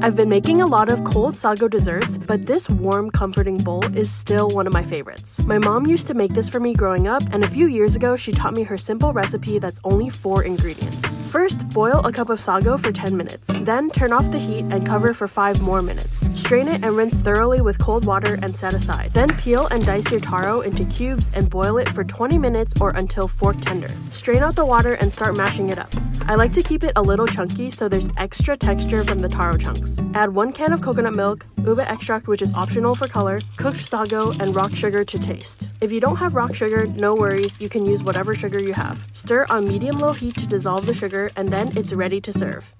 I've been making a lot of cold sago desserts, but this warm, comforting bowl is still one of my favorites. My mom used to make this for me growing up, and a few years ago, she taught me her simple recipe that's only four ingredients. First, boil a cup of sago for 10 minutes. Then, turn off the heat and cover for 5 more minutes. Strain it and rinse thoroughly with cold water and set aside. Then, peel and dice your taro into cubes and boil it for 20 minutes or until fork tender. Strain out the water and start mashing it up. I like to keep it a little chunky so there's extra texture from the taro chunks. Add 1 can of coconut milk, ube extract which is optional for color, cooked sago, and rock sugar to taste. If you don't have rock sugar, no worries, you can use whatever sugar you have. Stir on medium-low heat to dissolve the sugar and then it's ready to serve.